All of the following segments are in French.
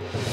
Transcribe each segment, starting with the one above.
Thank you.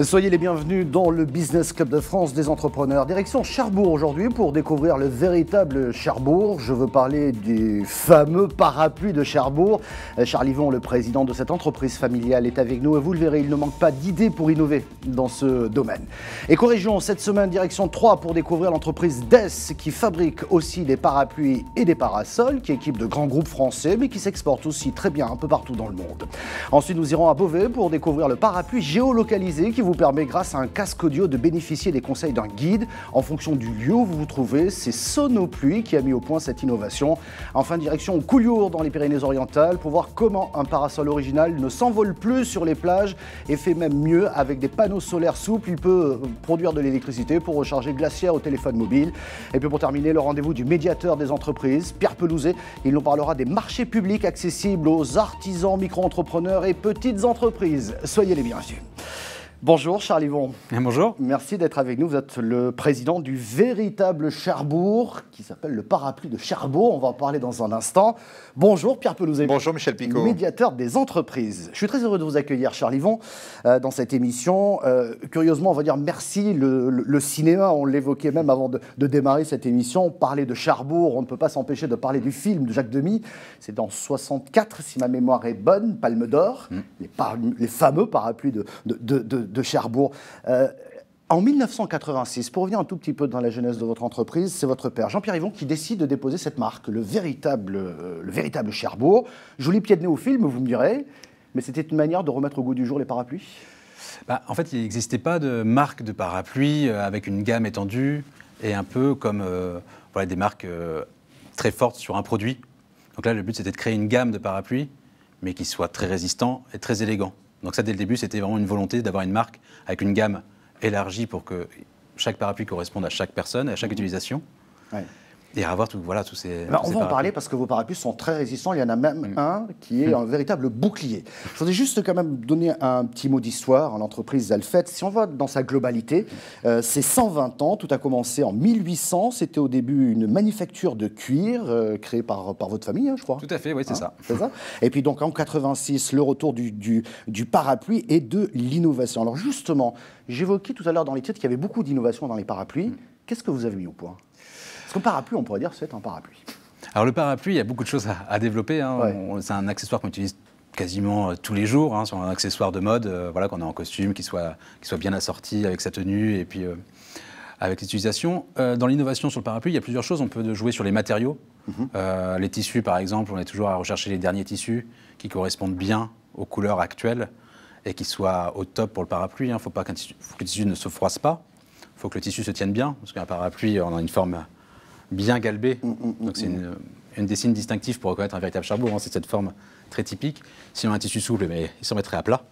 Soyez les bienvenus dans le Business Club de France des entrepreneurs. Direction Cherbourg aujourd'hui pour découvrir le véritable Cherbourg. Je veux parler du fameux parapluie de Cherbourg. Euh, Charles Yvon, le président de cette entreprise familiale, est avec nous et vous le verrez, il ne manque pas d'idées pour innover dans ce domaine. Et corrigeons cette semaine direction 3 pour découvrir l'entreprise DES qui fabrique aussi des parapluies et des parasols, qui équipe de grands groupes français mais qui s'exporte aussi très bien un peu partout dans le monde. Ensuite, nous irons à Beauvais pour découvrir le parapluie géolocalisé qui vous permet, grâce à un casque audio, de bénéficier des conseils d'un guide en fonction du lieu où vous vous trouvez. C'est Sonopluie qui a mis au point cette innovation. Enfin, direction Couillour dans les Pyrénées-Orientales pour voir comment un parasol original ne s'envole plus sur les plages et fait même mieux avec des panneaux solaires souples. Il peut euh, produire de l'électricité pour recharger glaciaire au téléphone mobile. Et puis pour terminer, le rendez-vous du médiateur des entreprises, Pierre Pelouzet. Il nous parlera des marchés publics accessibles aux artisans, micro-entrepreneurs et petites entreprises. Soyez les bienvenus. Bonjour Charles Yvon. Bonjour. Merci d'être avec nous. Vous êtes le président du véritable Cherbourg, qui s'appelle le parapluie de Cherbourg. On va en parler dans un instant. Bonjour Pierre Pelouzet. Bonjour Michel Picot. Médiateur des entreprises. Je suis très heureux de vous accueillir Charles Yvon euh, dans cette émission. Euh, curieusement, on va dire merci. Le, cinéma, on l'évoquait même avant de, démarrer cette émission. Parler de Cherbourg, on ne peut pas s'empêcher de parler du film de Jacques Demy. C'est dans 64, si ma mémoire est bonne, Palme d'Or, mm. les, fameux parapluies de, de de Cherbourg. Euh, en 1986, pour revenir un tout petit peu dans la jeunesse de votre entreprise, c'est votre père, Jean-Pierre Yvon, qui décide de déposer cette marque, le véritable, euh, le véritable Cherbourg. Joli pied de nez au film, vous me direz, mais c'était une manière de remettre au goût du jour les parapluies? Bah, En fait, il n'existait pas de marque de parapluie euh, avec une gamme étendue et un peu comme des marques très fortes sur un produit. Donc là, le but, c'était de créer une gamme de parapluies, mais qui soit très résistant et très élégant. Donc ça, dès le début, c'était vraiment une volonté d'avoir une marque avec une gamme élargie pour que chaque parapluie corresponde à chaque personne et à chaque mmh. utilisation et avoir tout, voilà, tous ces. on va en parler parce que vos parapluies sont très résistants. Il y en a même mm. un qui est mm. un véritable bouclier. Je voudrais juste quand même donner un petit mot d'histoire à l'entreprise Alfet. Si on va dans sa globalité, euh, c'est 120 ans. Tout a commencé en 1800. C'était au début une manufacture de cuir euh, créée par, par votre famille, hein, je crois. Tout à fait, oui, c'est hein, ça. ça. Et puis donc en 86, le retour du, du, du parapluie et de l'innovation. Alors justement, j'évoquais tout à l'heure dans les titres qu'il y avait beaucoup d'innovation dans les parapluies. Mm. Qu'est-ce que vous avez mis au point? Parce parapluie, on pourrait dire, c'est un parapluie. Alors le parapluie, il y a beaucoup de choses à, développer. Hein. C'est un accessoire qu'on utilise quasiment euh, tous les jours. Hein, un accessoire de mode, euh, voilà, qu'on a en costume, qui soit, qui soit bien assorti avec sa tenue et puis euh, avec l'utilisation. dans l'innovation sur le parapluie, il y a plusieurs choses. On peut jouer sur les matériaux. Mhm. les tissus, par exemple, on est toujours à rechercher les derniers tissus qui correspondent bien aux couleurs actuelles et qui soient au top pour le parapluie. Il hein. faut pas que le tissu ne se froisse pas. Il faut que le tissu se tienne bien, parce qu'un parapluie, on a une forme bien galbé. Mm, mm, mm, Donc c'est une, des signes distinctifs pour reconnaître un véritable charbon. Hein, c'est cette forme très typique. Sinon un tissu souple, mais il s'en mettrait à plat.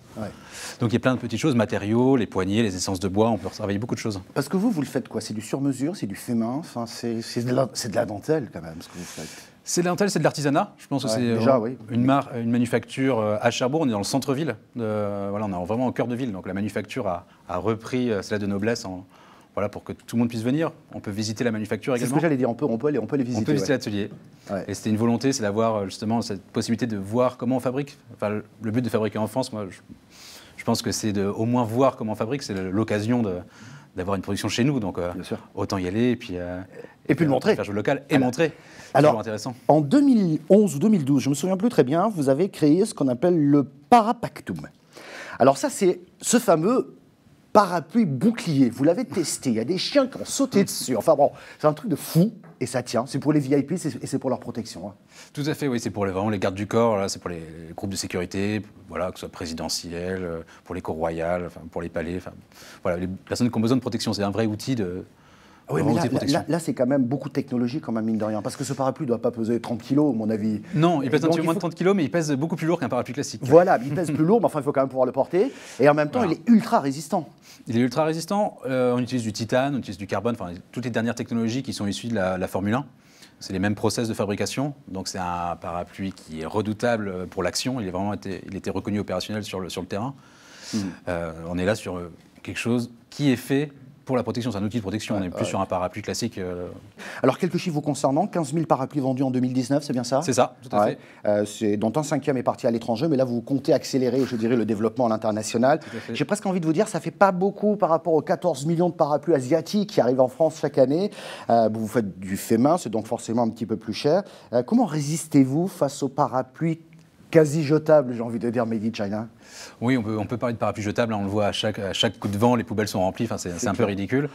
Donc il y a plein de petites choses, matériaux, les poignées, les essences de bois, on peut travailler beaucoup de choses. Parce que vous, vous le faites quoi? C'est du sur-mesure, c'est du fait main, enfin, c'est de, de, la dentelle quand même ce que vous faites. C'est de la dentelle, c'est de l'artisanat. Je pense que c'est euh, une, une, manufacture euh, à Cherbourg. On est dans le centre-ville. Voilà, on est vraiment au cœur de ville. Donc la manufacture a, a repris euh, cela de noblesse en, voilà, pour que tout le monde puisse venir. On peut visiter la manufacture également. C'est ce que j'allais dire, on peut, on peut, aller, on peut les visiter. On peut visiter l'atelier. Et c'était une volonté, c'est d'avoir euh, justement cette possibilité de voir comment on fabrique. Enfin, le but de fabriquer en France, moi, je, pense que c'est de au moins voir comment on fabrique. C'est l'occasion d'avoir une production chez nous. Donc, euh, autant y aller et puis, euh, et puis le montrer. Faire jouer local et montrer. Alors, intéressant. en 2011 ou 2012, je me souviens plus très bien, vous avez créé ce qu'on appelle le Parapactum. Alors ça, c'est ce fameux parapluie bouclier. Vous l'avez testé. Il y a des chiens qui ont sauté dessus. Enfin bon, c'est un truc de fou. Et ça tient. C'est pour les VIP et c'est pour leur protection. Hein. Tout à fait, oui. C'est pour les, vraiment les gardes du corps. C'est pour les, groupes de sécurité, voilà, que ce soit présidentiel, euh, pour les cours royales, enfin, pour les palais. Enfin, voilà, les personnes qui ont besoin de protection. C'est un vrai outil de, là, c'est quand même beaucoup de technologie, quand même, mine de rien. Parce que ce parapluie ne doit pas peser 30 kg, à mon avis. Non, il pèse un petit peu moins de 30 kg, mais il pèse beaucoup plus lourd qu'un parapluie classique. Voilà, il pèse plus lourd, mais enfin, il faut quand même pouvoir le porter. Et en même temps, il est ultra résistant. Il est ultra résistant. Euh, on utilise du titane, on utilise du carbone, enfin, toutes les dernières technologies qui sont issues de la, Formule 1. C'est les mêmes process de fabrication. Donc, c'est un parapluie qui est redoutable pour l'action. Il, est vraiment été, il était reconnu opérationnel sur le, sur le terrain. Hmm. Euh, on est là sur quelque chose qui est fait pour la protection, c'est un outil de protection, on est plus sur un parapluie classique. Euh. Alors quelques chiffres vous concernant, 15 000 parapluies vendus en 2019, c'est bien ça? C'est ça, tout à fait. Euh, c'est, dont un cinquième est parti à l'étranger, mais là vous comptez accélérer, je dirais, le développement à l'international. J'ai presque envie de vous dire, ça fait pas beaucoup par rapport aux 14 millions de parapluies asiatiques qui arrivent en France chaque année. Euh, vous faites du fait main, c'est donc forcément un petit peu plus cher. comment résistez-vous face aux parapluies quasi jetables, j'ai envie de dire, made in China oui, on peut, on peut parler de parapluie jetable. Hein, on le voit à chaque, à chaque coup de vent, les poubelles sont remplies. Enfin, c'est un peu ridicule.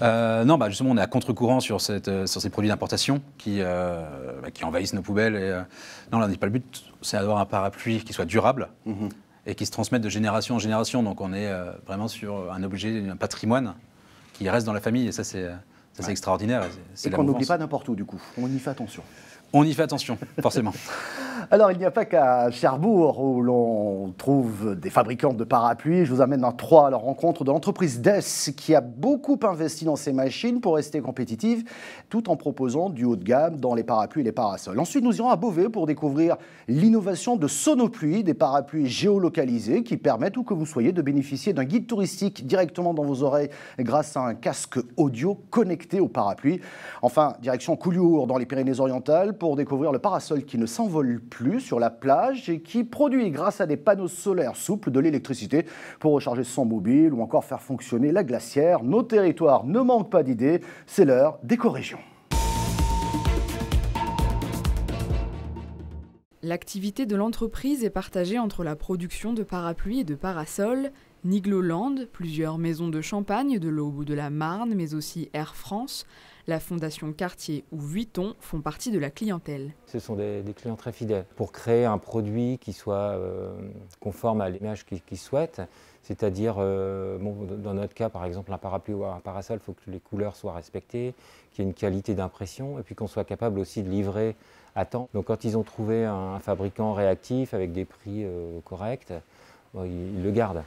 Euh, non, bah justement, on est à contre-courant sur, euh, sur ces produits d'importation qui, euh, bah, qui envahissent nos poubelles. Et, non, là, n'est pas le but. C'est d'avoir un parapluie qui soit durable mhm. et qui se transmette de génération en génération. Donc, on est vraiment sur un objet, un patrimoine qui reste dans la famille. Et ça, c'est extraordinaire. Et qu'on n'oublie pas n'importe où, du coup. On y fait attention. On y fait attention, forcément. Alors, il n'y a pas qu'à Cherbourg où l'on trouve des fabricants de parapluies. Je vous amène dans trois à la rencontre de l'entreprise DES qui a beaucoup investi dans ses machines pour rester compétitive tout en proposant du haut de gamme dans les parapluies et les parasols. Ensuite, nous irons à Beauvais pour découvrir l'innovation de Sonopluie, des parapluies géolocalisés qui permettent, où que vous soyez, de bénéficier d'un guide touristique directement dans vos oreilles grâce à un casque audio connecté au parapluie. Enfin, direction Couillour dans les Pyrénées-Orientales pour découvrir le parasol qui ne s'envole plus sur la plage et qui produit, grâce à des panneaux solaires souples, de l'électricité pour recharger son mobile ou encore faire fonctionner la glacière. Nos territoires ne manquent pas d'idées, c'est l'heure d'éco-région. L'activité de l'entreprise est partagée entre la production de parapluies et de parasols, Nigloland, plusieurs maisons de champagne de l'Aube ou de la Marne, mais aussi Air France, la Fondation Cartier ou Vuitton font partie de la clientèle. Ce sont des, clients très fidèles. Pour créer un produit qui soit euh, conforme à l'image qu'ils souhaitent, c'est-à-dire, euh, dans notre cas, par exemple, un parapluie ou un parasol, il faut que les couleurs soient respectées, qu'il y ait une qualité d'impression, et puis qu'on soit capable aussi de livrer à temps. Donc quand ils ont trouvé un, fabricant réactif avec des prix euh, corrects, ils le gardent.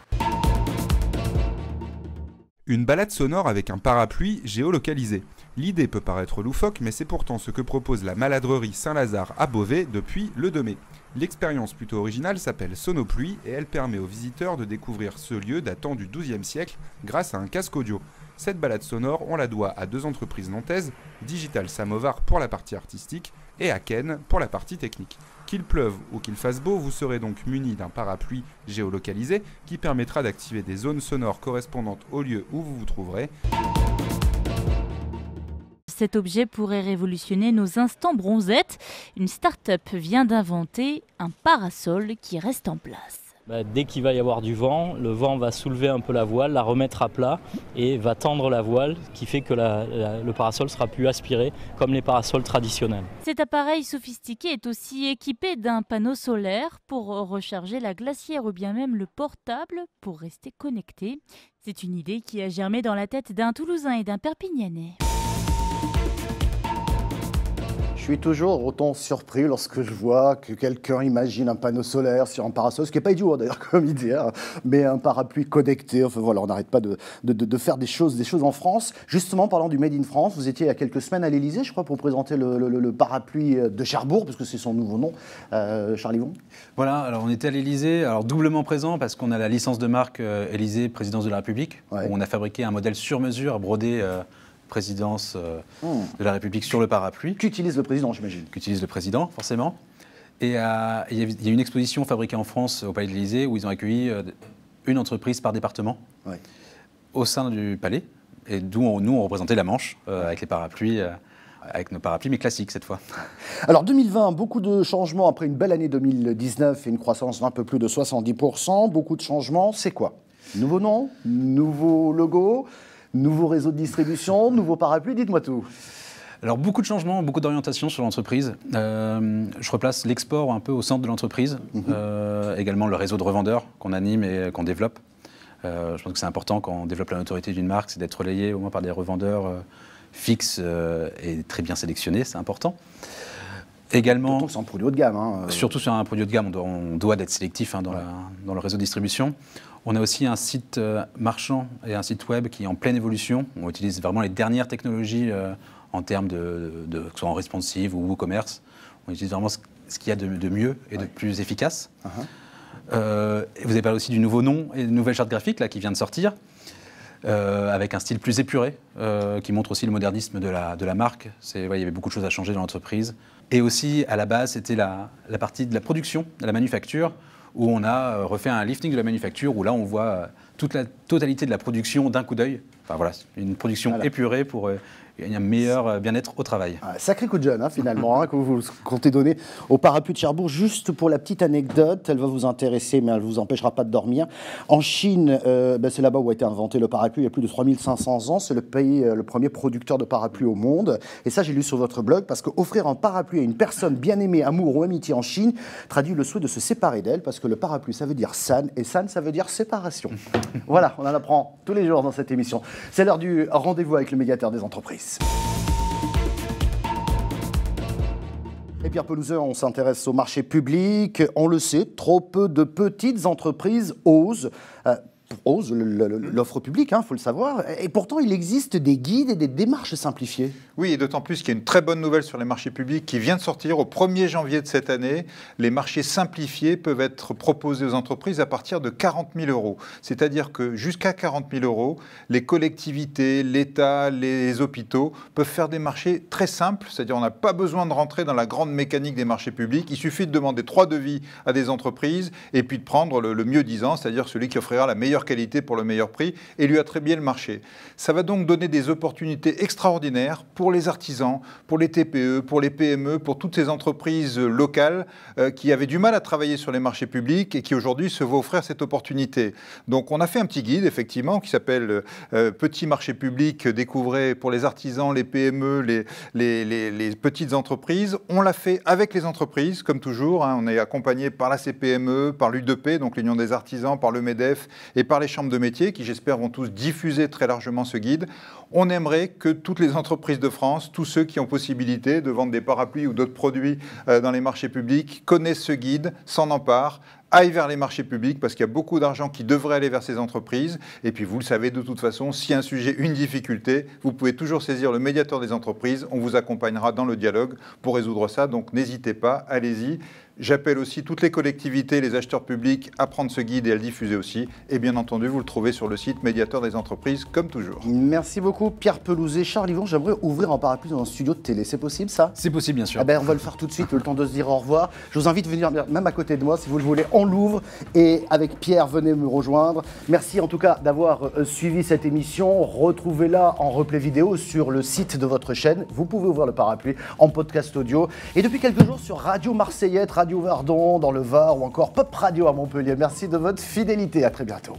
Une balade sonore avec un parapluie géolocalisé. L'idée peut paraître loufoque, mais c'est pourtant ce que propose la maladrerie Saint-Lazare à Beauvais depuis le 2 mai. L'expérience plutôt originale s'appelle Sonopluie et elle permet aux visiteurs de découvrir ce lieu datant du XIIe siècle grâce à un casque audio. Cette balade sonore, on la doit à deux entreprises nantaises, Digital Samovar pour la partie artistique et Aken pour la partie technique. Qu'il pleuve ou qu'il fasse beau, vous serez donc muni d'un parapluie géolocalisé qui permettra d'activer des zones sonores correspondantes au lieu où vous vous trouverez. Cet objet pourrait révolutionner nos instants bronzettes. Une start-up vient d'inventer un parasol qui reste en place. Bah, dès qu'il va y avoir du vent, le vent va soulever un peu la voile, la remettre à plat et va tendre la voile, qui fait que le parasol sera plus aspiré comme les parasols traditionnels. Cet appareil sophistiqué est aussi équipé d'un panneau solaire pour recharger la glacière ou bien même le portable pour rester connecté. C'est une idée qui a germé dans la tête d'un Toulousain et d'un Perpignanais. Je suis toujours autant surpris lorsque je vois que quelqu'un imagine un panneau solaire sur un parasol, ce qui n'est pas idiot d'ailleurs comme idée, hein, mais un parapluie connecté. Enfin voilà, on n'arrête pas de, de, faire des choses, des choses en France. Justement, parlant du Made in France, vous étiez il y a quelques semaines à l'Elysée, je crois, pour présenter le, parapluie de Cherbourg, parce que c'est son nouveau nom. Euh, Charlie Von Voilà, alors on était à l'Elysée, alors doublement présent parce qu'on a la licence de marque euh, Élysée, présidence de la République, où on a fabriqué un modèle sur mesure, brodé. Euh, présidence euh, hmm. de la République sur le parapluie. Qu'utilise le président, j'imagine Qu'utilise le président, forcément. Et euh, il y, a une exposition fabriquée en France au Palais de l'Élysée où ils ont accueilli euh, une entreprise par département au sein du palais. Et d'où nous, on représentait la Manche avec les parapluies avec nos parapluies, mais classiques cette fois. Alors 2020, beaucoup de changements après une belle année 2019 et une croissance d'un peu plus de 70%. Beaucoup de changements, c'est quoi? Nouveau nom? Nouveau logo? Nouveau réseau de distribution, nouveau parapluie, dites-moi tout. Alors beaucoup de changements, beaucoup d'orientation sur l'entreprise. Euh, je replace l'export un peu au centre de l'entreprise, mhm. euh, également le réseau de revendeurs qu'on anime et qu'on développe. Euh, je pense que c'est important quand on développe la notoriété d'une marque, c'est d'être relayé au moins par des revendeurs fixes et très bien sélectionnés, c'est important. Également, surtout sur un produit haut de gamme. Hein, surtout sur un produit haut de gamme, on doit, être sélectif hein, dans, dans, le réseau de distribution. On a aussi un site euh, marchand et un site web qui est en pleine évolution. On utilise vraiment les dernières technologies euh, en termes de, que ce soit en responsive ou e-commerce. On utilise vraiment ce, qu'il y a de, mieux et de plus efficace. Uh-huh. Euh, vous avez parlé aussi du nouveau nom et de nouvelle charte graphique là, qui vient de sortir. avec un style plus épuré, qui montre aussi le modernisme de la, de la marque. il y avait beaucoup de choses à changer dans l'entreprise. Et aussi, à la base, c'était la, la, partie de la production, de la manufacture, où on a refait un lifting de la manufacture, où là, on voit toute la totalité de la production d'un coup d'œil. Enfin voilà, une production épurée pour a un meilleur euh, bien-être au travail. sacré coup de jeune, hein, finalement, hein, que vous comptez donner au parapluie de Cherbourg. Juste pour la petite anecdote, elle va vous intéresser, mais elle ne vous empêchera pas de dormir. En Chine, euh, ben, c'est là-bas où a été inventé le parapluie il y a plus de 3500 ans. C'est le pays, euh, le premier producteur de parapluies au monde. Et ça, j'ai lu sur votre blog, parce qu'offrir un parapluie à une personne bien aimée, amour ou amitié en Chine, traduit le souhait de se séparer d'elle, parce que le parapluie, ça veut dire san, et san, ça veut dire séparation. Voilà, on en apprend tous les jours dans cette émission. C'est l'heure du rendez-vous avec le médiateur des entreprises. Et Pierre Pelouzeux, on s'intéresse au marché public. On le sait, trop peu de petites entreprises osent euh, ose l'offre publique, il hein, faut le savoir. Et pourtant, il existe des guides et des démarches simplifiées. Oui, et d'autant plus qu'il y a une très bonne nouvelle sur les marchés publics qui vient de sortir au 1er janvier de cette année. Les marchés simplifiés peuvent être proposés aux entreprises à partir de 40 000 euros. C'est-à-dire que jusqu'à 40 000 euros, les collectivités, l'État, les hôpitaux peuvent faire des marchés très simples. C'est-à-dire on n'a pas besoin de rentrer dans la grande mécanique des marchés publics. Il suffit de demander trois devis à des entreprises et puis de prendre le mieux disant, c'est-à-dire celui qui offrira la meilleure qualité pour le meilleur prix et lui attribuer le marché. Ça va donc donner des opportunités extraordinaires pour les artisans, pour les TPE, pour les PME, pour toutes ces entreprises locales euh, qui avaient du mal à travailler sur les marchés publics et qui aujourd'hui se voient offrir cette opportunité. Donc on a fait un petit guide effectivement qui s'appelle euh, Petit marché public découvrez pour les artisans, les PME, les, petites entreprises. On l'a fait avec les entreprises comme toujours. Hein. On est accompagné par la CPME, par l'UDP, donc l'Union des artisans, par le MEDEF et par les chambres de métiers qui, j'espère, vont tous diffuser très largement ce guide. On aimerait que toutes les entreprises de France, tous ceux qui ont possibilité de vendre des parapluies ou d'autres produits euh, dans les marchés publics, connaissent ce guide, s'en emparent, aillent vers les marchés publics parce qu'il y a beaucoup d'argent qui devrait aller vers ces entreprises. Et puis vous le savez de toute façon, si un sujet, une difficulté, vous pouvez toujours saisir le médiateur des entreprises. On vous accompagnera dans le dialogue pour résoudre ça. Donc n'hésitez pas, allez-y. J'appelle aussi toutes les collectivités, les acheteurs publics à prendre ce guide et à le diffuser aussi. Et bien entendu, vous le trouvez sur le site médiateur des entreprises, comme toujours. Merci beaucoup, Pierre Pelouzet. Charles Yvon, j'aimerais ouvrir un parapluie dans un studio de télé. C'est possible, ça? C'est possible, bien sûr. Eh ben, on va le faire tout de suite, le temps de se dire au revoir. Je vous invite à venir même à côté de moi, si vous le voulez. On l'ouvre. Et avec Pierre, venez me rejoindre. Merci en tout cas d'avoir euh, suivi cette émission. Retrouvez-la en replay vidéo sur le site de votre chaîne. Vous pouvez ouvrir le parapluie en podcast audio. Et depuis quelques jours sur Radio Marseillette, Radio Dans le Var ou encore Pop Radio à Montpellier. Merci de votre fidélité. À très bientôt.